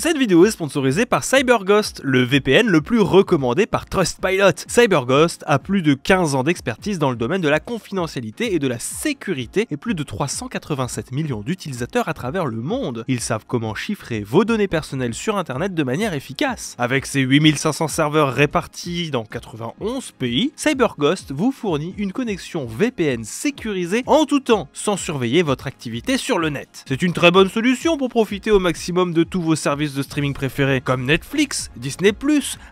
Cette vidéo est sponsorisée par CyberGhost, le VPN le plus recommandé par Trustpilot. CyberGhost a plus de 15 ans d'expertise dans le domaine de la confidentialité et de la sécurité et plus de 387 millions d'utilisateurs à travers le monde. Ils savent comment chiffrer vos données personnelles sur internet de manière efficace. Avec ses 8500 serveurs répartis dans 91 pays, CyberGhost vous fournit une connexion VPN sécurisée en tout temps, sans surveiller votre activité sur le net. C'est une très bonne solution pour profiter au maximum de tous vos services de streaming préférés, comme Netflix, Disney+,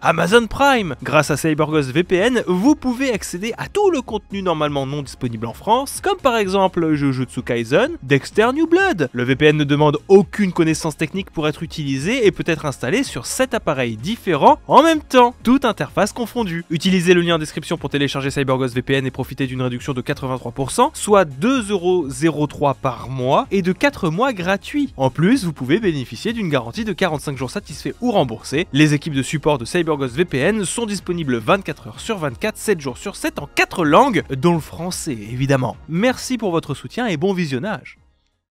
Amazon Prime. Grâce à CyberGhost VPN, vous pouvez accéder à tout le contenu normalement non disponible en France, comme par exemple Jujutsu Kaisen, Dexter New Blood. Le VPN ne demande aucune connaissance technique pour être utilisé et peut être installé sur 7 appareils différents en même temps, toute interface confondue. Utilisez le lien en description pour télécharger CyberGhost VPN et profiter d'une réduction de 83%, soit 2,03€ par mois et de 4 mois gratuits. En plus, vous pouvez bénéficier d'une garantie de 45 jours satisfaits ou remboursés. Les équipes de support de CyberGhost VPN sont disponibles 24 heures sur 24, 7 jours sur 7 en 4 langues, dont le français évidemment. Merci pour votre soutien et bon visionnage.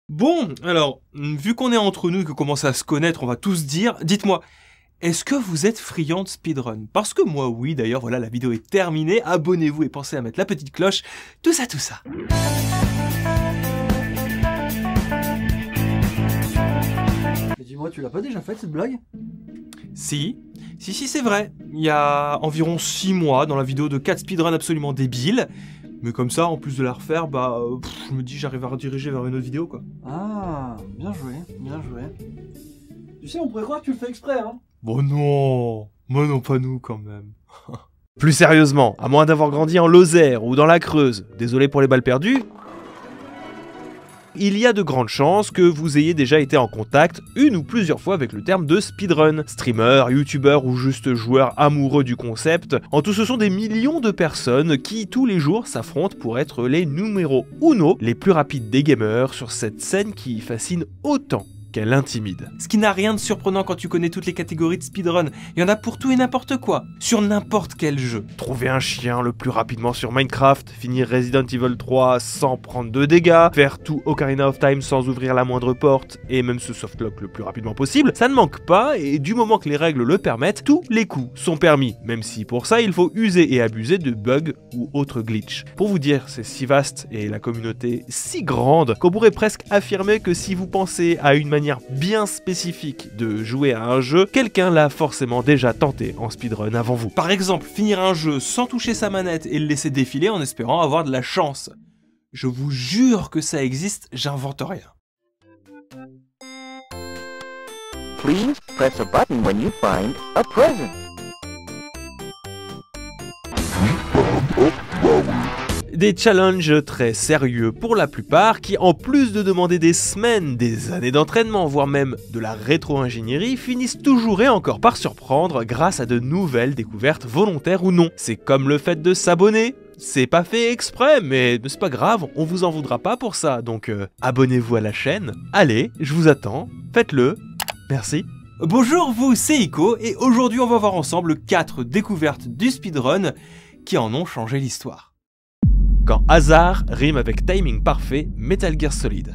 Bon, alors, vu qu'on est entre nous et qu'on commence à se connaître, on va tous dire, dites-moi, est-ce que vous êtes friand de speedrun? Parce que moi oui, d'ailleurs voilà, la vidéo est terminée, abonnez-vous et pensez à mettre la petite cloche, tout ça, tout ça. Dis-moi, tu l'as pas déjà faite cette blague? Si, si, si, c'est vrai. Il y a environ 6 mois, dans la vidéo de 4 speedruns absolument débiles. Mais comme ça, en plus de la refaire, bah, euh, pff, je me dis j'arrive à rediriger vers une autre vidéo, quoi. Ah, bien joué, bien joué. Tu sais, on pourrait croire que tu le fais exprès, hein Bon non, moi non pas nous quand même. Plus sérieusement, à moins d'avoir grandi en Lozère ou dans la Creuse, désolé pour les balles perdues, il y a de grandes chances que vous ayez déjà été en contact une ou plusieurs fois avec le terme de speedrun. Streamer, youtubeur ou juste joueur amoureux du concept, en tout ce sont des millions de personnes qui tous les jours s'affrontent pour être les numéros uno les plus rapides des gamers sur cette scène qui fascine autant qu'elle intimide. Ce qui n'a rien de surprenant quand tu connais toutes les catégories de speedrun, il y en a pour tout et n'importe quoi, sur n'importe quel jeu. Trouver un chien le plus rapidement sur Minecraft, finir Resident Evil 3 sans prendre de dégâts, faire tout Ocarina of Time sans ouvrir la moindre porte, et même ce softlock le plus rapidement possible, ça ne manque pas, et du moment que les règles le permettent, tous les coups sont permis, même si pour ça il faut user et abuser de bugs ou autres glitches. Pour vous dire, c'est si vaste et la communauté si grande qu'on pourrait presque affirmer que si vous pensez à une manière bien spécifique de jouer à un jeu, quelqu'un l'a forcément déjà tenté en speedrun avant vous. Par exemple, finir un jeu sans toucher sa manette et le laisser défiler en espérant avoir de la chance. Je vous jure que ça existe, j'invente rien. Please press a button when you find a present. Des challenges très sérieux pour la plupart qui, en plus de demander des semaines, des années d'entraînement, voire même de la rétro-ingénierie, finissent toujours et encore par surprendre grâce à de nouvelles découvertes volontaires ou non. C'est comme le fait de s'abonner. C'est pas fait exprès, mais c'est pas grave, on vous en voudra pas pour ça, donc euh, abonnez-vous à la chaîne. Allez, je vous attends, faites-le. Merci. Bonjour, vous, c'est Ico, et aujourd'hui on va voir ensemble 4 découvertes du speedrun qui en ont changé l'histoire. Quand hasard rime avec timing parfait, Metal Gear Solid.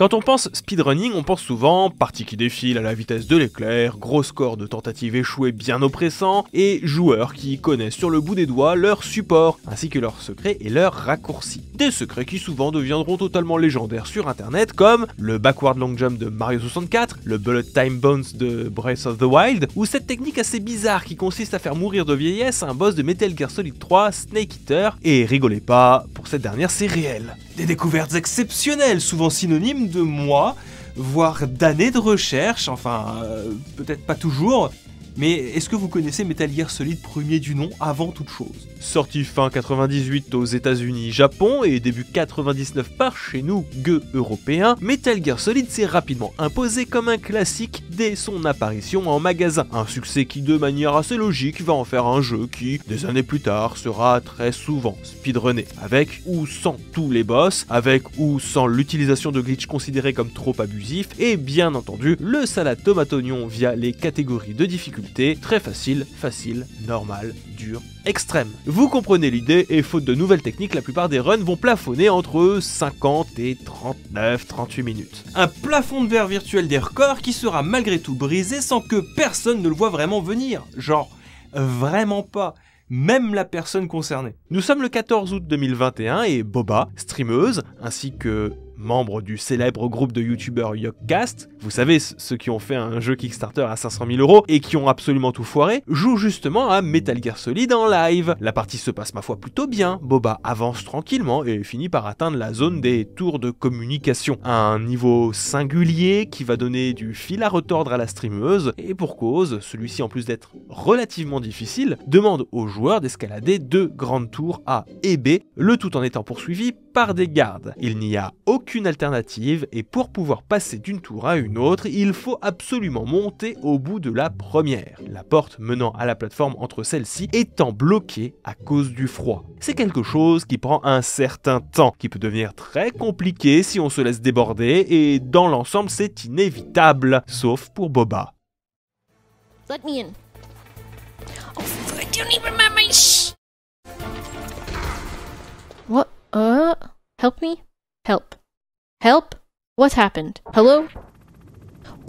Quand on pense speedrunning, on pense souvent partie qui défile à la vitesse de l'éclair, gros score de tentatives échouées bien oppressants, et joueurs qui connaissent sur le bout des doigts leur support, ainsi que leurs secrets et leurs raccourcis. Des secrets qui souvent deviendront totalement légendaires sur internet, comme le backward long jump de Mario 64, le bullet time bones de Breath of the Wild, ou cette technique assez bizarre qui consiste à faire mourir de vieillesse un boss de Metal Gear Solid 3, Snake Eater, et rigolez pas, pour cette dernière c'est réel. Des découvertes exceptionnelles, souvent synonymes de mois, voire d'années de recherche, enfin, euh, peut-être pas toujours, mais est-ce que vous connaissez Metal Gear Solid premier du nom avant toute chose? Sorti fin 98 aux États-Unis, Japon et début 99 par chez nous, gueux européens, Metal Gear Solid s'est rapidement imposé comme un classique dès son apparition en magasin. Un succès qui, de manière assez logique, va en faire un jeu qui, des années plus tard, sera très souvent speedrunné, avec ou sans tous les boss, avec ou sans l'utilisation de glitch considérés comme trop abusifs, et bien entendu, le salade tomate oignon via les catégories de difficulté difficulté, très facile, facile, normal, dur, extrême. Vous comprenez l'idée et faute de nouvelles techniques, la plupart des runs vont plafonner entre 50 et 39, 38 minutes. Un plafond de verre virtuel des records qui sera malgré tout brisé sans que personne ne le voit vraiment venir. Genre, vraiment pas même la personne concernée. Nous sommes le 14 août 2021 et Boba, streameuse, ainsi que membre du célèbre groupe de youtubeurs Yoggcast, vous savez, ceux qui ont fait un jeu Kickstarter à 500 000 euros et qui ont absolument tout foiré, joue justement à Metal Gear Solid en live. La partie se passe ma foi plutôt bien, Boba avance tranquillement et finit par atteindre la zone des tours de communication, un niveau singulier qui va donner du fil à retordre à la streameuse, et pour cause, celui-ci en plus d'être relativement difficile, demande aux joueurs d'escalader deux grandes tours A et B, le tout en étant poursuivi par des gardes. Il n'y a aucune alternative et pour pouvoir passer d'une tour à une autre, il faut absolument monter au bout de la première. La porte menant à la plateforme entre celles-ci étant bloquée à cause du froid. C'est quelque chose qui prend un certain temps, qui peut devenir très compliqué si on se laisse déborder et dans l'ensemble c'est inévitable, sauf pour Boba. Let me in. Oh, I don't even remember my sh- What? Uh, help me? Help. Help? What happened? Hello?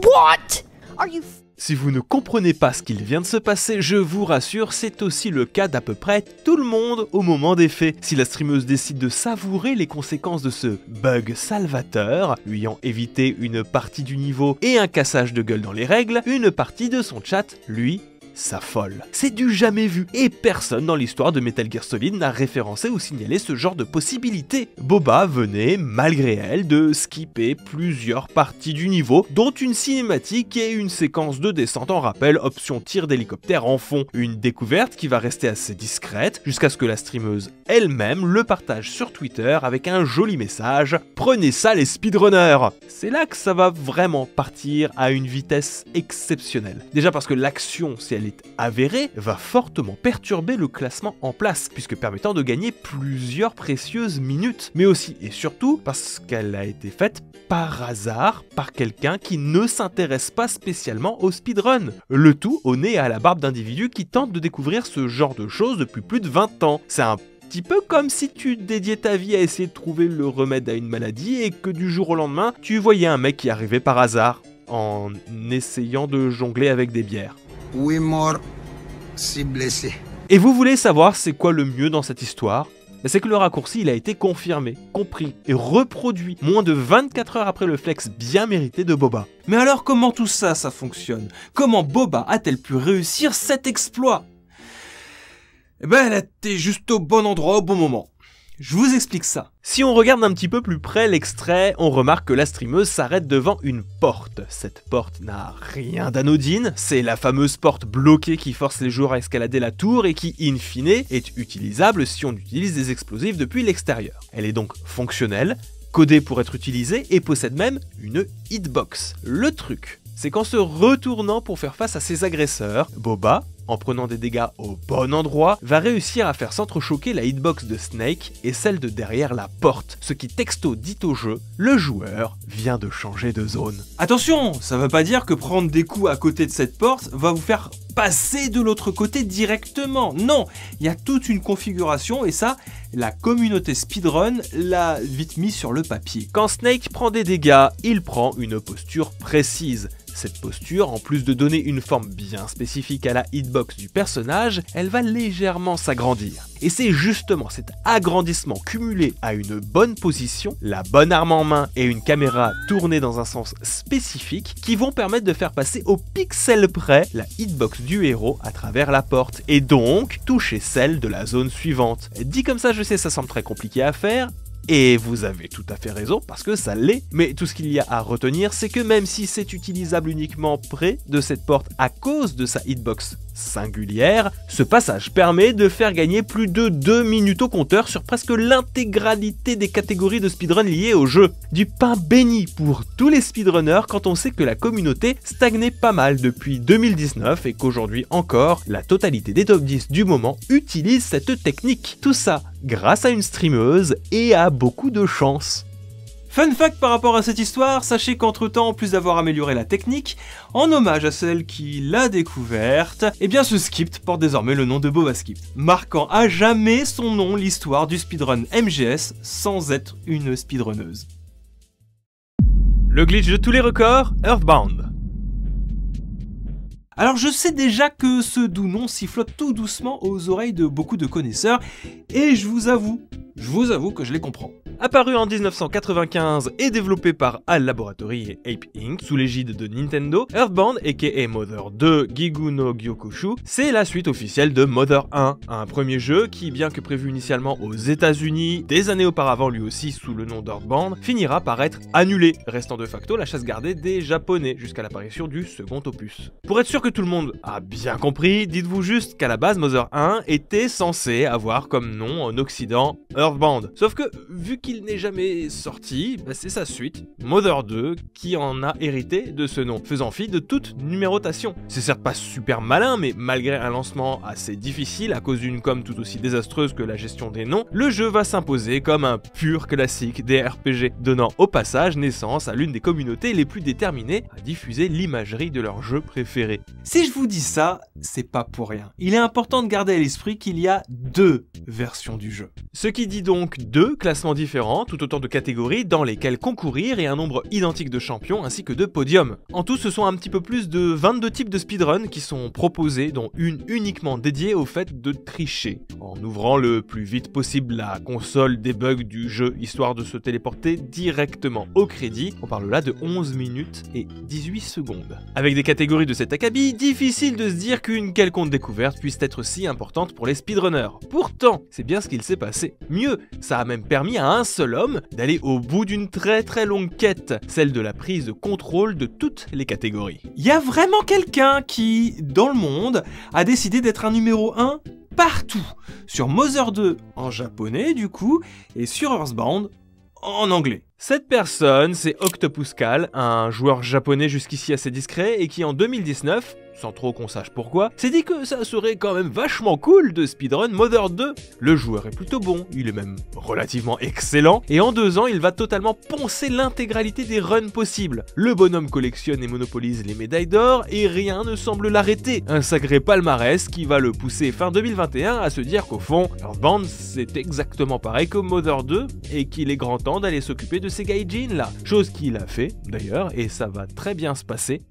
What? Are you Si vous ne comprenez pas ce qu'il vient de se passer, je vous rassure, c'est aussi le cas d'à peu près tout le monde au moment des faits. Si la streameuse décide de savourer les conséquences de ce bug salvateur, lui ayant évité une partie du niveau et un cassage de gueule dans les règles, une partie de son chat, lui, s'affole. C'est du jamais vu, et personne dans l'histoire de Metal Gear Solid n'a référencé ou signalé ce genre de possibilité. Boba venait, malgré elle, de skipper plusieurs parties du niveau, dont une cinématique et une séquence de descente en rappel option tir d'hélicoptère en fond. Une découverte qui va rester assez discrète, jusqu'à ce que la streameuse elle-même le partage sur Twitter avec un joli message « Prenez ça les speedrunners !» C'est là que ça va vraiment partir à une vitesse exceptionnelle. Déjà parce que l'action, si est avérée, va fortement perturber le classement en place, puisque permettant de gagner plusieurs précieuses minutes. Mais aussi et surtout parce qu'elle a été faite par hasard par quelqu'un qui ne s'intéresse pas spécialement au speedrun. Le tout au nez et à la barbe d'individus qui tentent de découvrir ce genre de choses depuis plus de 20 ans. C'est un petit peu comme si tu dédiais ta vie à essayer de trouver le remède à une maladie et que du jour au lendemain, tu voyais un mec qui arrivait par hasard en essayant de jongler avec des bières. Oui, mort, si blessé. Et vous voulez savoir c'est quoi le mieux dans cette histoire? Ben, c'est que le raccourci il a été confirmé, compris et reproduit moins de 24 heures après le flex bien mérité de Boba. Mais alors comment tout ça, ça fonctionne? Comment Boba a-t-elle pu réussir cet exploit? Eh ben, elle était juste au bon endroit au bon moment. Je vous explique ça. Si on regarde un petit peu plus près l'extrait, on remarque que la streameuse s'arrête devant une porte. Cette porte n'a rien d'anodine, c'est la fameuse porte bloquée qui force les joueurs à escalader la tour et qui, in fine, est utilisable si on utilise des explosifs depuis l'extérieur. Elle est donc fonctionnelle, codée pour être utilisée et possède même une hitbox. Le truc, c'est qu'en se retournant pour faire face à ses agresseurs, Boba, en prenant des dégâts au bon endroit, va réussir à faire s'entrechoquer la hitbox de Snake et celle de derrière la porte, ce qui texto dit au jeu, le joueur vient de changer de zone. Attention, ça veut pas dire que prendre des coups à côté de cette porte va vous faire passer de l'autre côté directement. Non, il y a toute une configuration et ça, la communauté speedrun l'a vite mis sur le papier. Quand Snake prend des dégâts, il prend une posture précise. Cette posture, en plus de donner une forme bien spécifique à la hitbox du personnage, elle va légèrement s'agrandir. Et c'est justement cet agrandissement cumulé à une bonne position, la bonne arme en main et une caméra tournée dans un sens spécifique qui vont permettre de faire passer au pixel près la hitbox du héros à travers la porte et donc toucher celle de la zone suivante. Dit comme ça, je sais, ça semble très compliqué à faire, et vous avez tout à fait raison parce que ça l'est. Mais tout ce qu'il y a à retenir, c'est que même si c'est utilisable uniquement près de cette porte à cause de sa hitbox singulière, ce passage permet de faire gagner plus de 2 minutes au compteur sur presque l'intégralité des catégories de speedrun liées au jeu. Du pain béni pour tous les speedrunners quand on sait que la communauté stagnait pas mal depuis 2019 et qu'aujourd'hui encore, la totalité des top 10 du moment utilise cette technique. Tout ça grâce à une streameuse et à beaucoup de chance. Fun fact par rapport à cette histoire, sachez qu'entre temps, en plus d'avoir amélioré la technique, en hommage à celle qui l'a découverte, eh bien ce script porte désormais le nom de Boba Script, marquant à jamais son nom l'histoire du speedrun MGS sans être une speedrunneuse. Le glitch de tous les records, Earthbound. Alors je sais déjà que ce doux nom sifflote tout doucement aux oreilles de beaucoup de connaisseurs, et je vous avoue, je vous avoue que je les comprends. Apparu en 1995 et développé par HAL Laboratory et Ape Inc. sous l'égide de Nintendo, Earthbound aka Mother 2 Gigu no Gyokushu, c'est la suite officielle de Mother 1, un premier jeu qui, bien que prévu initialement aux États-Unis, des années auparavant lui aussi sous le nom d'Earthbound, finira par être annulé, restant de facto la chasse gardée des Japonais jusqu'à l'apparition du second opus. Pour être sûr que tout le monde a bien compris, dites-vous juste qu'à la base Mother 1 était censé avoir comme nom en Occident Sauf que, vu qu'il n'est jamais sorti, bah, c'est sa suite, Mother 2, qui en a hérité de ce nom, faisant fi de toute numérotation. C'est certes pas super malin, mais malgré un lancement assez difficile à cause d'une com tout aussi désastreuse que la gestion des noms, le jeu va s'imposer comme un pur classique des RPG, donnant au passage naissance à l'une des communautés les plus déterminées à diffuser l'imagerie de leur jeu préféré. Si je vous dis ça, c'est pas pour rien. Il est important de garder à l'esprit qu'il y a deux versions du jeu. Ce qui dit donc deux classements différents tout autant de catégories dans lesquelles concourir et un nombre identique de champions ainsi que de podiums. En tout, ce sont un petit peu plus de 22 types de speedrun qui sont proposés, dont une uniquement dédiée au fait de tricher, en ouvrant le plus vite possible la console des bugs du jeu histoire de se téléporter directement au crédit. On parle là de 11 minutes et 18 secondes. Avec des catégories de cet acabit, difficile de se dire qu'une quelconque découverte puisse être si importante pour les speedrunners. Pourtant, c'est bien ce qu'il s'est passé. Ça a même permis à un seul homme d'aller au bout d'une très très longue quête, celle de la prise de contrôle de toutes les catégories. Il y a vraiment quelqu'un qui, dans le monde, a décidé d'être un numéro 1 partout. Sur Mother 2 en japonais du coup, et sur Earthbound en anglais. Cette personne, c'est Octopuscal, un joueur japonais jusqu'ici assez discret et qui en 2019 sans trop qu'on sache pourquoi, s'est dit que ça serait quand même vachement cool de speedrun Mother 2. Le joueur est plutôt bon, il est même relativement excellent, et en deux ans il va totalement poncer l'intégralité des runs possibles. Le bonhomme collectionne et monopolise les médailles d'or, et rien ne semble l'arrêter. Un sacré palmarès qui va le pousser fin 2021 à se dire qu'au fond, Earthbound c'est exactement pareil que Mother 2, et qu'il est grand temps d'aller s'occuper de ces gaijins là. Chose qu'il a fait d'ailleurs, et ça va très bien se passer.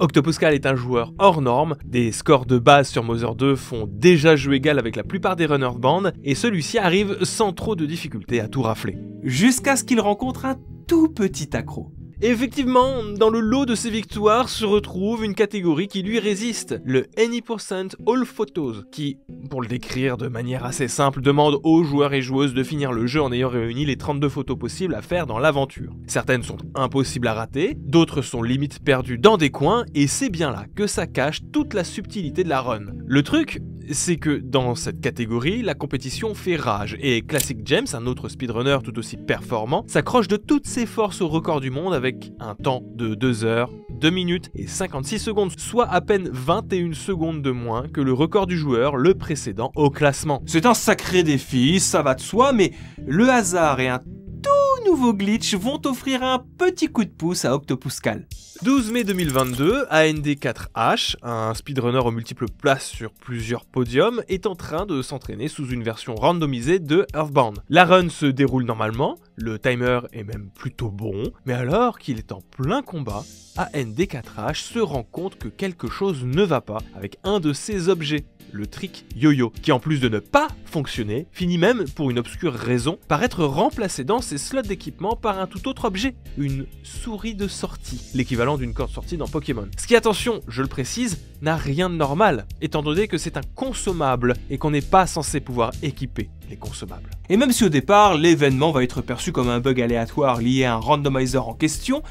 Octopuscal est un joueur hors norme, des scores de base sur Mother 2 font déjà jeu égal avec la plupart des runners band, et celui-ci arrive sans trop de difficultés à tout rafler. Jusqu'à ce qu'il rencontre un tout petit accro. Effectivement, dans le lot de ses victoires se retrouve une catégorie qui lui résiste, le Any% All Photos, qui, pour le décrire de manière assez simple, demande aux joueurs et joueuses de finir le jeu en ayant réuni les 32 photos possibles à faire dans l'aventure. Certaines sont impossibles à rater, d'autres sont limite perdues dans des coins, et c'est bien là que ça cache toute la subtilité de la run. Le truc, c'est que dans cette catégorie, la compétition fait rage, et Classic James, un autre speedrunner tout aussi performant, s'accroche de toutes ses forces au record du monde avec un temps de 2 heures, 2 minutes et 56 secondes, soit à peine 21 secondes de moins que le record du joueur le précédent au classement. C'est un sacré défi, ça va de soi, mais le hasard et un tout nouveau glitch vont offrir un petit coup de pouce à Octopuscal. 12 mai 2022, AND4H, un speedrunner aux multiples places sur plusieurs podiums, est en train de s'entraîner sous une version randomisée de Earthbound. La run se déroule normalement, le timer est même plutôt bon, mais alors qu'il est en plein combat, AND4H se rend compte que quelque chose ne va pas avec un de ses objets le trick yo-yo, qui en plus de ne pas fonctionner, finit même, pour une obscure raison, par être remplacé dans ses slots d'équipement par un tout autre objet, une souris de sortie, l'équivalent d'une corde sortie dans Pokémon. Ce qui, attention, je le précise, n'a rien de normal, étant donné que c'est un consommable et qu'on n'est pas censé pouvoir équiper les consommables. Et même si au départ, l'événement va être perçu comme un bug aléatoire lié à un randomizer en question,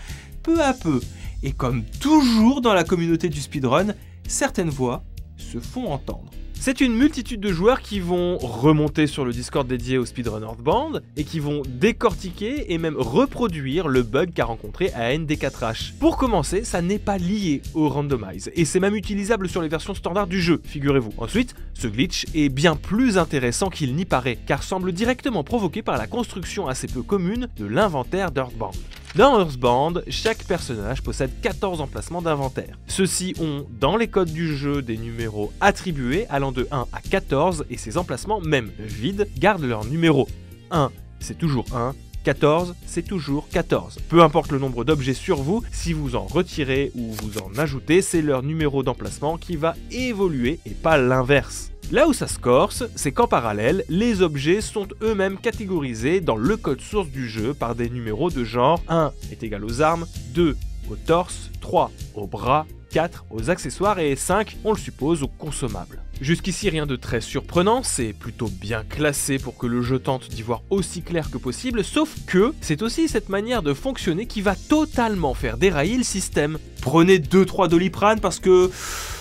peu à peu, et comme toujours dans la communauté du speedrun, certaines voix se font entendre. C'est une multitude de joueurs qui vont remonter sur le Discord dédié au Speedrun Earthbound et qui vont décortiquer et même reproduire le bug qu'a rencontré AND4H. Pour commencer, ça n'est pas lié au randomize et c'est même utilisable sur les versions standards du jeu, figurez-vous. Ensuite, ce glitch est bien plus intéressant qu'il n'y paraît car semble directement provoqué par la construction assez peu commune de l'inventaire d'Earthbound. Dans Earthbound, chaque personnage possède 14 emplacements d'inventaire. Ceux-ci ont, dans les codes du jeu, des numéros attribués allant de 1 à 14 et ces emplacements, même vides, gardent leur numéro. 1, c'est toujours 1, 14, c'est toujours 14. Peu importe le nombre d'objets sur vous, si vous en retirez ou vous en ajoutez, c'est leur numéro d'emplacement qui va évoluer et pas l'inverse. Là où ça se corse, c'est qu'en parallèle, les objets sont eux-mêmes catégorisés dans le code source du jeu par des numéros de genre 1 est égal aux armes, 2 au torse, 3 aux bras, 4 aux accessoires et 5, on le suppose, aux consommables. Jusqu'ici rien de très surprenant, c'est plutôt bien classé pour que le jeu tente d'y voir aussi clair que possible, sauf que c'est aussi cette manière de fonctionner qui va totalement faire dérailler le système. Prenez 2-3 doliprane parce que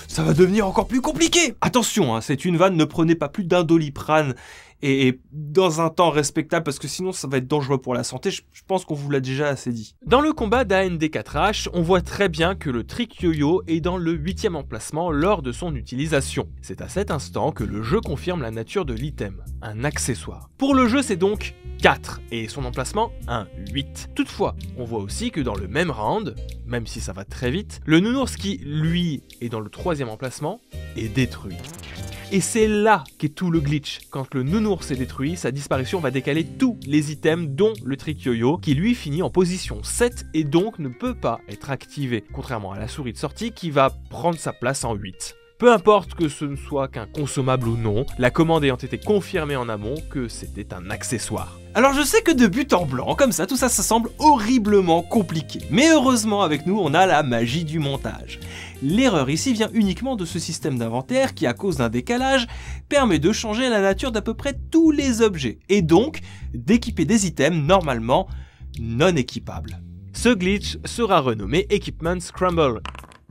ça va devenir encore plus compliqué. Attention, hein, c'est une vanne, ne prenez pas plus d'un doliprane et, dans un temps respectable parce que sinon ça va être dangereux pour la santé. Je, pense qu'on vous l'a déjà assez dit. Dans le combat d'AND4H, on voit très bien que le trick yo-yo est dans le huitième emplacement lors de son utilisation. C'est à cet instant que le jeu confirme la nature de l'item, un accessoire. Pour le jeu, c'est donc 4 et son emplacement un 8. Toutefois, on voit aussi que dans le même round, même si ça va très vite, le nounours lui, est dans le troisième emplacement, est détruit. Et c'est là qu'est tout le glitch. Quand le nounours est détruit, sa disparition va décaler tous les items dont le trick yo-yo qui lui finit en position 7 et donc ne peut pas être activé, contrairement à la souris de sortie qui va prendre sa place en 8. Peu importe que ce ne soit qu'un consommable ou non, la commande ayant été confirmée en amont que c'était un accessoire. Alors je sais que de but en blanc, comme ça, tout ça, ça semble horriblement compliqué. Mais heureusement avec nous, on a la magie du montage. L'erreur ici vient uniquement de ce système d'inventaire qui, à cause d'un décalage, permet de changer la nature d'à peu près tous les objets, et donc d'équiper des items normalement non équipables. Ce glitch sera renommé Equipment Scramble.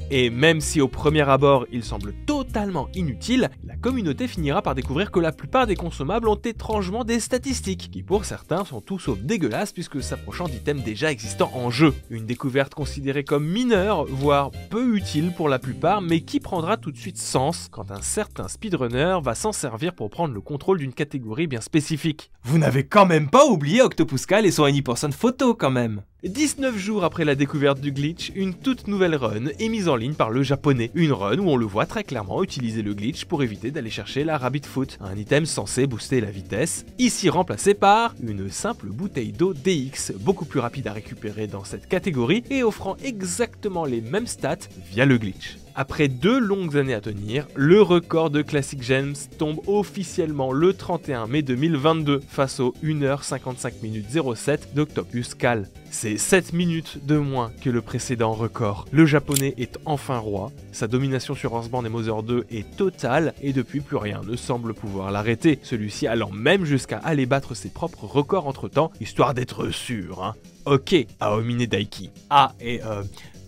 Et même si au premier abord il semble totalement inutile, la communauté finira par découvrir que la plupart des consommables ont étrangement des statistiques, qui pour certains sont tout sauf dégueulasses puisque s'approchant d'items déjà existants en jeu. Une découverte considérée comme mineure, voire peu utile pour la plupart, mais qui prendra tout de suite sens quand un certain speedrunner va s'en servir pour prendre le contrôle d'une catégorie bien spécifique. Vous n'avez quand même pas oublié Octopuscal et son Anyperson photo quand même 19 jours après la découverte du glitch, une toute nouvelle run est mise en ligne par le japonais. Une run où on le voit très clairement utiliser le glitch pour éviter d'aller chercher la Rabbit Foot, un item censé booster la vitesse, ici remplacé par une simple bouteille d'eau DX, beaucoup plus rapide à récupérer dans cette catégorie et offrant exactement les mêmes stats via le glitch. Après deux longues années à tenir, le record de Classic Gems tombe officiellement le 31 mai 2022 face aux 1h55 minutes 07 d'Octopus Cal. C'est 7 minutes de moins que le précédent record. Le japonais est enfin roi, sa domination sur Earthbound et Mother 2 est totale et depuis plus rien ne semble pouvoir l'arrêter, celui-ci allant même jusqu'à aller battre ses propres records entre temps, histoire d'être sûr. Hein. Ok, Aomine Daiki. Ah, et euh,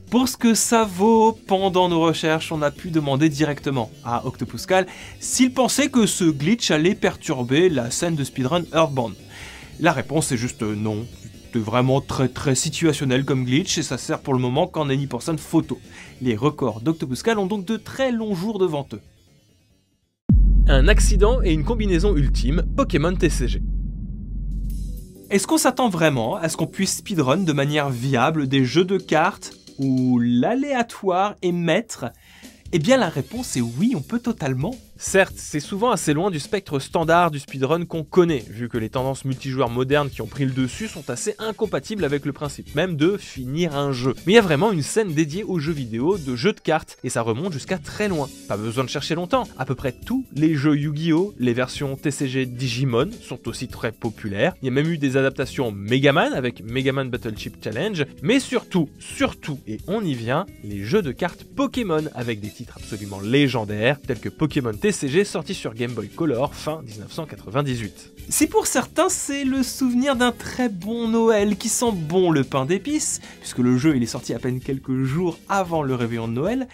pour ce que ça vaut, pendant nos recherches, on a pu demander directement à Octopuscal s'il pensait que ce glitch allait perturber la scène de speedrun Earthbound. La réponse est juste non. C'est vraiment très très situationnel comme glitch et ça sert pour le moment qu'en Anyperson photo. Les records d'Octopuscal ont donc de très longs jours devant eux. Un accident et une combinaison ultime Pokémon TCG. Est-ce qu'on s'attend vraiment à ce qu'on puisse speedrun de manière viable des jeux de cartes où l'aléatoire est maître Eh bien la réponse est oui, on peut totalement. Certes, c'est souvent assez loin du spectre standard du speedrun qu'on connaît, vu que les tendances multijoueurs modernes qui ont pris le dessus sont assez incompatibles avec le principe même de finir un jeu. Mais il y a vraiment une scène dédiée aux jeux vidéo de jeux de cartes, et ça remonte jusqu'à très loin. Pas besoin de chercher longtemps, à peu près tous les jeux Yu-Gi-Oh!, les versions TCG Digimon sont aussi très populaires. Il y a même eu des adaptations Megaman avec Megaman Battle Chip Challenge, mais surtout, surtout, et on y vient, les jeux de cartes Pokémon avec des titres absolument légendaires tels que Pokémon TCG TCG sorti sur Game Boy Color fin 1998. Si pour certains c'est le souvenir d'un très bon Noël qui sent bon le pain d'épices, puisque le jeu il est sorti à peine quelques jours avant le réveillon de Noël,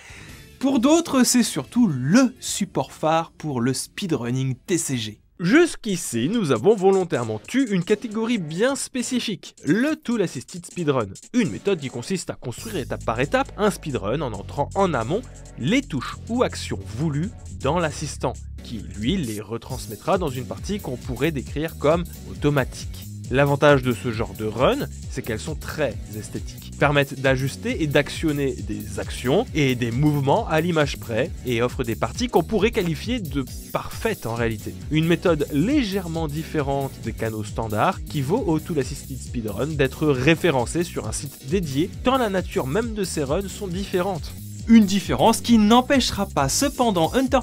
Pour d'autres, c'est surtout LE support phare pour le speedrunning TCG. Jusqu'ici, nous avons volontairement tué une catégorie bien spécifique, le Tool Assisted Speedrun, une méthode qui consiste à construire étape par étape un speedrun en entrant en amont les touches ou actions voulues dans l'assistant, qui lui les retransmettra dans une partie qu'on pourrait décrire comme automatique. L'avantage de ce genre de run, c'est qu'elles sont très esthétiques, permettent d'ajuster et d'actionner des actions et des mouvements à l'image près et offrent des parties qu'on pourrait qualifier de parfaites en réalité. Une méthode légèrement différente des canaux standards qui vaut au Tool Assisted Speedrun d'être référencé sur un site dédié tant la nature même de ces runs sont différentes. Une différence qui n'empêchera pas cependant Hunter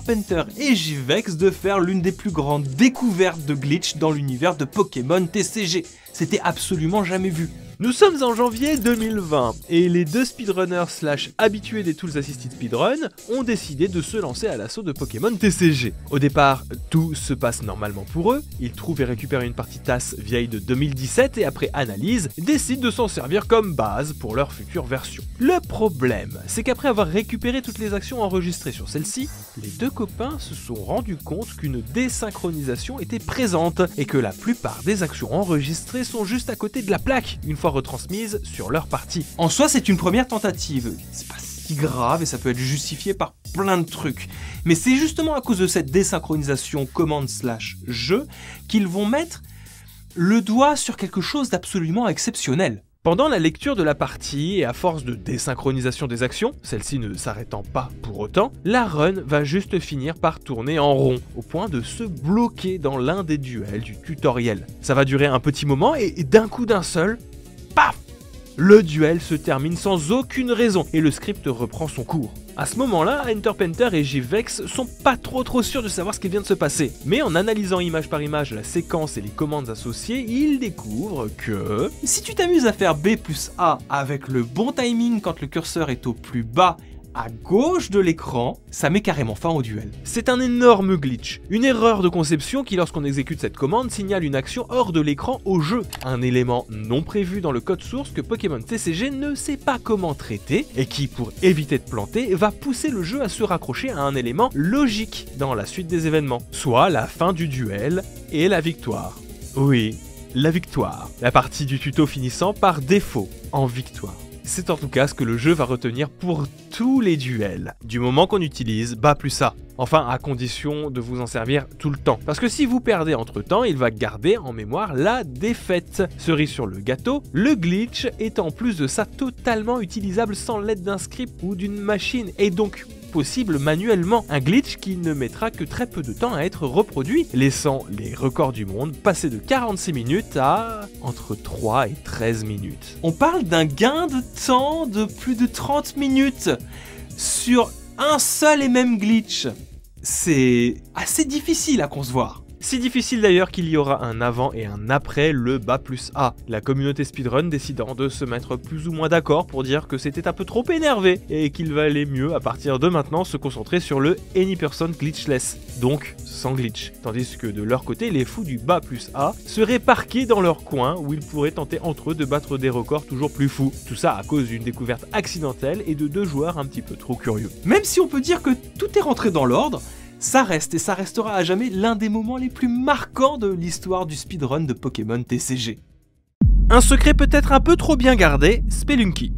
et Jivex de faire l'une des plus grandes découvertes de glitch dans l'univers de Pokémon TCG. C'était absolument jamais vu. Nous sommes en janvier 2020 et les deux speedrunners slash habitués des Tools Assisted Speedrun ont décidé de se lancer à l'assaut de Pokémon TCG. Au départ, tout se passe normalement pour eux, ils trouvent et récupèrent une partie TAS vieille de 2017 et après analyse, décident de s'en servir comme base pour leur future version. Le problème, c'est qu'après avoir récupéré toutes les actions enregistrées sur celle-ci, les deux copains se sont rendus compte qu'une désynchronisation était présente et que la plupart des actions enregistrées sont juste à côté de la plaque retransmises sur leur partie. En soi, c'est une première tentative. C'est pas si grave et ça peut être justifié par plein de trucs. Mais c'est justement à cause de cette désynchronisation commande slash jeu qu'ils vont mettre le doigt sur quelque chose d'absolument exceptionnel. Pendant la lecture de la partie, et à force de désynchronisation des actions, celle-ci ne s'arrêtant pas pour autant, la run va juste finir par tourner en rond, au point de se bloquer dans l'un des duels du tutoriel. Ça va durer un petit moment et d'un coup d'un seul, paf Le duel se termine sans aucune raison et le script reprend son cours. À ce moment-là, Enterpenter et J-Vex sont pas trop trop sûrs de savoir ce qui vient de se passer. Mais en analysant image par image la séquence et les commandes associées, ils découvrent que... Si tu t'amuses à faire B plus A avec le bon timing quand le curseur est au plus bas à gauche de l'écran, ça met carrément fin au duel. C'est un énorme glitch, une erreur de conception qui lorsqu'on exécute cette commande signale une action hors de l'écran au jeu, un élément non prévu dans le code source que Pokémon TCG ne sait pas comment traiter et qui pour éviter de planter va pousser le jeu à se raccrocher à un élément logique dans la suite des événements, soit la fin du duel et la victoire. Oui, la victoire. La partie du tuto finissant par défaut en victoire. C'est en tout cas ce que le jeu va retenir pour tous les duels, du moment qu'on utilise bas plus A. Enfin, à condition de vous en servir tout le temps. Parce que si vous perdez entre temps, il va garder en mémoire la défaite. Cerise sur le gâteau, le glitch est en plus de ça totalement utilisable sans l'aide d'un script ou d'une machine, et donc possible manuellement. Un glitch qui ne mettra que très peu de temps à être reproduit, laissant les records du monde passer de 46 minutes à entre 3 et 13 minutes. On parle d'un gain de temps de plus de 30 minutes sur un seul et même glitch. C'est assez difficile à concevoir. Si difficile d'ailleurs qu'il y aura un avant et un après le bas plus A, la communauté speedrun décidant de se mettre plus ou moins d'accord pour dire que c'était un peu trop énervé et qu'il valait mieux à partir de maintenant se concentrer sur le any person glitchless, donc sans glitch. Tandis que de leur côté, les fous du bas plus A seraient parqués dans leur coin où ils pourraient tenter entre eux de battre des records toujours plus fous. Tout ça à cause d'une découverte accidentelle et de deux joueurs un petit peu trop curieux. Même si on peut dire que tout est rentré dans l'ordre, ça reste et ça restera à jamais l'un des moments les plus marquants de l'histoire du speedrun de Pokémon TCG. Un secret peut-être un peu trop bien gardé, Spelunky.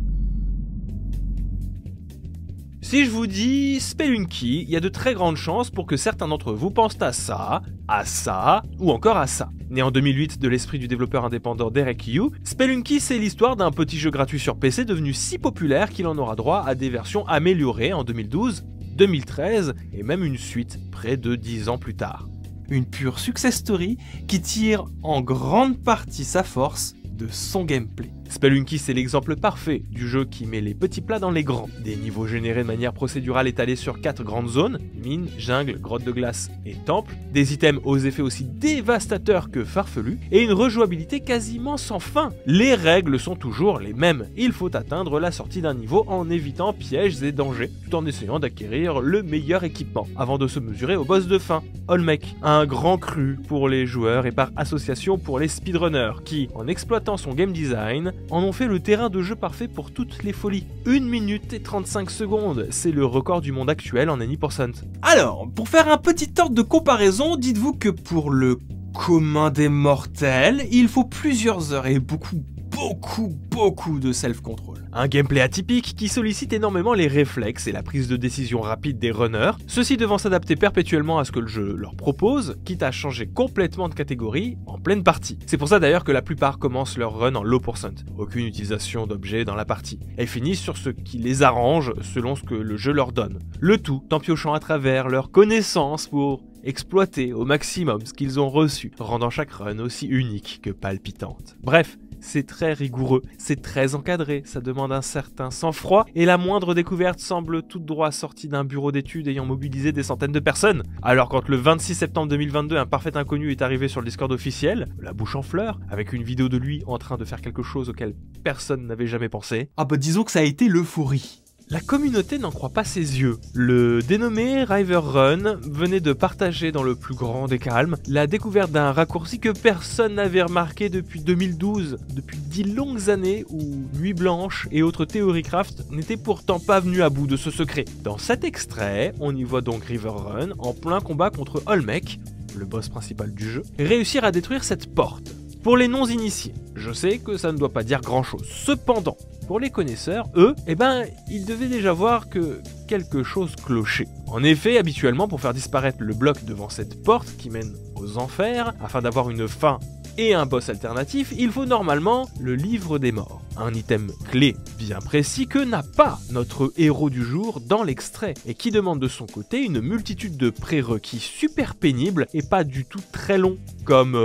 Si je vous dis Spelunky, il y a de très grandes chances pour que certains d'entre vous pensent à ça, à ça, ou encore à ça. Né en 2008 de l'esprit du développeur indépendant Derek Yu, Spelunky c'est l'histoire d'un petit jeu gratuit sur PC devenu si populaire qu'il en aura droit à des versions améliorées en 2012, 2013 et même une suite près de 10 ans plus tard. Une pure success story qui tire en grande partie sa force de son gameplay. Spelunky, c'est l'exemple parfait du jeu qui met les petits plats dans les grands. Des niveaux générés de manière procédurale étalés sur quatre grandes zones, mines, jungle, grotte de glace et temple, des items aux effets aussi dévastateurs que farfelus, et une rejouabilité quasiment sans fin. Les règles sont toujours les mêmes. Il faut atteindre la sortie d'un niveau en évitant pièges et dangers, tout en essayant d'acquérir le meilleur équipement, avant de se mesurer au boss de fin, Olmec, un grand cru pour les joueurs et par association pour les speedrunners, qui, en exploitant son game design, en ont fait le terrain de jeu parfait pour toutes les folies. 1 minute et 35 secondes, c'est le record du monde actuel en Any%. Alors, pour faire un petit ordre de comparaison, dites-vous que pour le commun des mortels, il faut plusieurs heures et beaucoup, beaucoup, beaucoup de self-control. Un gameplay atypique qui sollicite énormément les réflexes et la prise de décision rapide des runners, ceux-ci devant s'adapter perpétuellement à ce que le jeu leur propose, quitte à changer complètement de catégorie en pleine partie. C'est pour ça d'ailleurs que la plupart commencent leur run en low percent, aucune utilisation d'objets dans la partie, et finissent sur ce qui les arrange selon ce que le jeu leur donne. Le tout en piochant à travers leurs connaissances pour exploiter au maximum ce qu'ils ont reçu, rendant chaque run aussi unique que palpitante. Bref, c'est très rigoureux, c'est très encadré, ça demande un certain sang-froid, et la moindre découverte semble tout droit sortie d'un bureau d'études ayant mobilisé des centaines de personnes. Alors quand le 26 septembre 2022, un parfait inconnu est arrivé sur le Discord officiel, la bouche en fleurs, avec une vidéo de lui en train de faire quelque chose auquel personne n'avait jamais pensé, Ah bah disons que ça a été l'euphorie. La communauté n'en croit pas ses yeux. Le dénommé River Run venait de partager dans le plus grand des calmes la découverte d'un raccourci que personne n'avait remarqué depuis 2012, depuis dix longues années où Nuit Blanche et autres théories craft n'étaient pourtant pas venus à bout de ce secret. Dans cet extrait, on y voit donc River Run en plein combat contre Olmec, le boss principal du jeu, réussir à détruire cette porte. Pour les non-initiés, je sais que ça ne doit pas dire grand-chose. Cependant, pour les connaisseurs, eux, eh ben, ils devaient déjà voir que quelque chose clochait. En effet, habituellement, pour faire disparaître le bloc devant cette porte qui mène aux enfers, afin d'avoir une fin et un boss alternatif, il faut normalement le livre des morts. Un item clé bien précis que n'a pas notre héros du jour dans l'extrait, et qui demande de son côté une multitude de prérequis super pénibles et pas du tout très longs, comme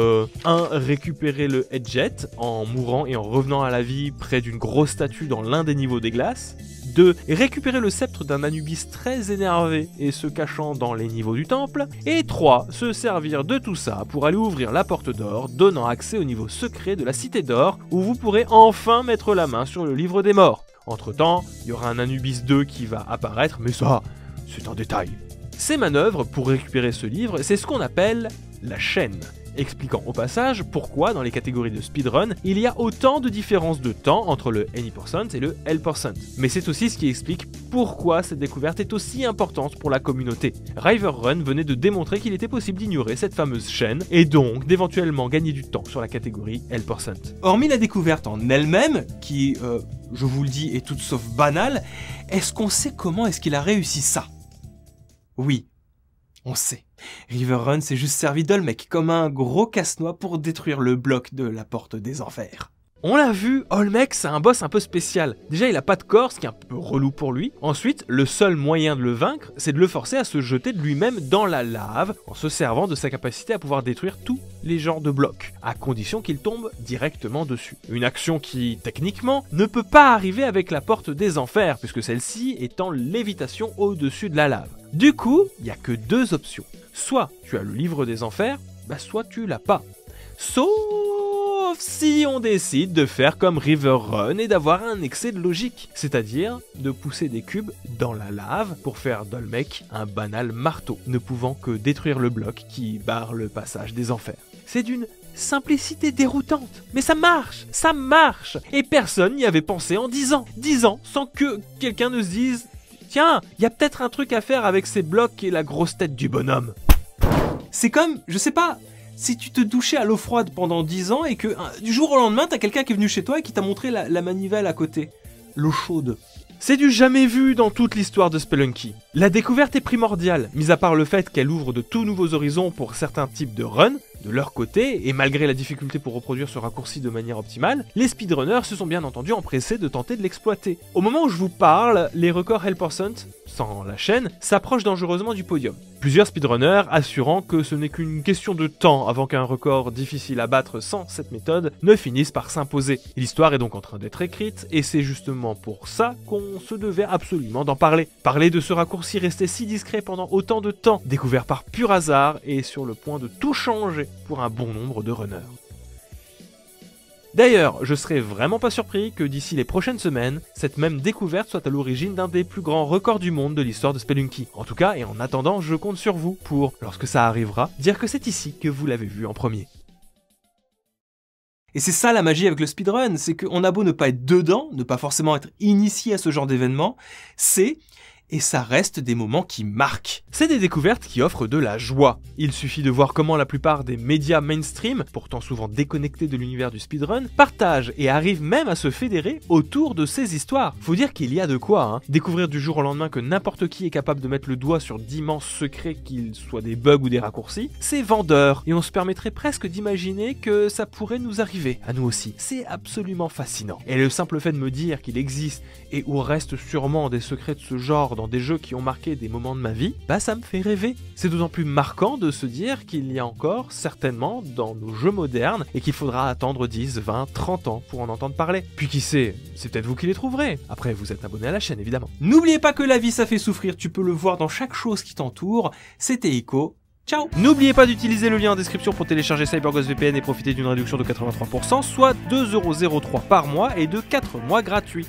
1. récupérer le headjet en mourant et en revenant à la vie près d'une grosse statue dans l'un des niveaux des glaces, 2. Récupérer le sceptre d'un Anubis très énervé et se cachant dans les niveaux du temple. Et 3. Se servir de tout ça pour aller ouvrir la porte d'or, donnant accès au niveau secret de la Cité d'Or, où vous pourrez enfin mettre la main sur le livre des morts. Entre temps, il y aura un Anubis 2 qui va apparaître, mais ça, c'est un détail. Ces manœuvres pour récupérer ce livre, c'est ce qu'on appelle la chaîne expliquant au passage pourquoi dans les catégories de speedrun, il y a autant de différences de temps entre le Any% et le L%. Mais c'est aussi ce qui explique pourquoi cette découverte est aussi importante pour la communauté. River Run venait de démontrer qu'il était possible d'ignorer cette fameuse chaîne et donc d'éventuellement gagner du temps sur la catégorie L%. Hormis la découverte en elle-même, qui, euh, je vous le dis, est toute sauf banale, est-ce qu'on sait comment est-ce qu'il a réussi ça? Oui, on sait. River Run s'est juste servi d'Olmec comme un gros casse-noix pour détruire le bloc de la porte des enfers. On l'a vu, Olmec c'est un boss un peu spécial. Déjà il a pas de corps, ce qui est un peu relou pour lui. Ensuite, le seul moyen de le vaincre, c'est de le forcer à se jeter de lui-même dans la lave, en se servant de sa capacité à pouvoir détruire tous les genres de blocs, à condition qu'il tombe directement dessus. Une action qui, techniquement, ne peut pas arriver avec la porte des enfers, puisque celle-ci est en lévitation au-dessus de la lave. Du coup, il n'y a que deux options. Soit tu as le livre des enfers, bah soit tu l'as pas. Sauf si on décide de faire comme River Run et d'avoir un excès de logique, c'est-à-dire de pousser des cubes dans la lave pour faire d'Olmec un banal marteau, ne pouvant que détruire le bloc qui barre le passage des enfers. C'est d'une simplicité déroutante. Mais ça marche, ça marche Et personne n'y avait pensé en 10 ans. 10 ans sans que quelqu'un ne se dise Tiens, il y a peut-être un truc à faire avec ces blocs et la grosse tête du bonhomme. C'est comme, je sais pas, si tu te douchais à l'eau froide pendant 10 ans et que un- du jour au lendemain, t'as quelqu'un qui est venu chez toi et qui t'a montré la, la manivelle à côté. L'eau chaude. C'est du jamais vu dans toute l'histoire de Spelunky. La découverte est primordiale, mis à part le fait qu'elle ouvre de tout nouveaux horizons pour certains types de runs, de leur côté, et malgré la difficulté pour reproduire ce raccourci de manière optimale, les speedrunners se sont bien entendu empressés de tenter de l'exploiter. Au moment où je vous parle, les records Hell%, sans la chaîne, s'approchent dangereusement du podium. Plusieurs speedrunners assurant que ce n'est qu'une question de temps avant qu'un record difficile à battre sans cette méthode ne finisse par s'imposer. L'histoire est donc en train d'être écrite, et c'est justement pour ça qu'on se devait absolument d'en parler. Parler de ce raccourci resté si discret pendant autant de temps, découvert par pur hasard et sur le point de tout changer pour un bon nombre de runners. D'ailleurs, je serais vraiment pas surpris que d'ici les prochaines semaines, cette même découverte soit à l'origine d'un des plus grands records du monde de l'histoire de Spelunky. En tout cas, et en attendant, je compte sur vous pour, lorsque ça arrivera, dire que c'est ici que vous l'avez vu en premier. Et c'est ça la magie avec le speedrun, c'est qu'on a beau ne pas être dedans, ne pas forcément être initié à ce genre d'événement, c'est et ça reste des moments qui marquent. C'est des découvertes qui offrent de la joie. Il suffit de voir comment la plupart des médias mainstream, pourtant souvent déconnectés de l'univers du speedrun, partagent et arrivent même à se fédérer autour de ces histoires. Faut dire qu'il y a de quoi, hein. Découvrir du jour au lendemain que n'importe qui est capable de mettre le doigt sur d'immenses secrets, qu'ils soient des bugs ou des raccourcis, c'est vendeur. Et on se permettrait presque d'imaginer que ça pourrait nous arriver, à nous aussi. C'est absolument fascinant. Et le simple fait de me dire qu'il existe et où reste sûrement des secrets de ce genre dans des jeux qui ont marqué des moments de ma vie, bah ça me fait rêver. C'est d'autant plus marquant de se dire qu'il y a encore certainement dans nos jeux modernes et qu'il faudra attendre 10, 20, 30 ans pour en entendre parler. Puis qui sait, c'est peut-être vous qui les trouverez. Après, vous êtes abonné à la chaîne évidemment. N'oubliez pas que la vie ça fait souffrir, tu peux le voir dans chaque chose qui t'entoure. C'était Ico. Ciao N'oubliez pas d'utiliser le lien en description pour télécharger CyberGhost VPN et profiter d'une réduction de 83%, soit 2,03€ par mois et de 4 mois gratuits.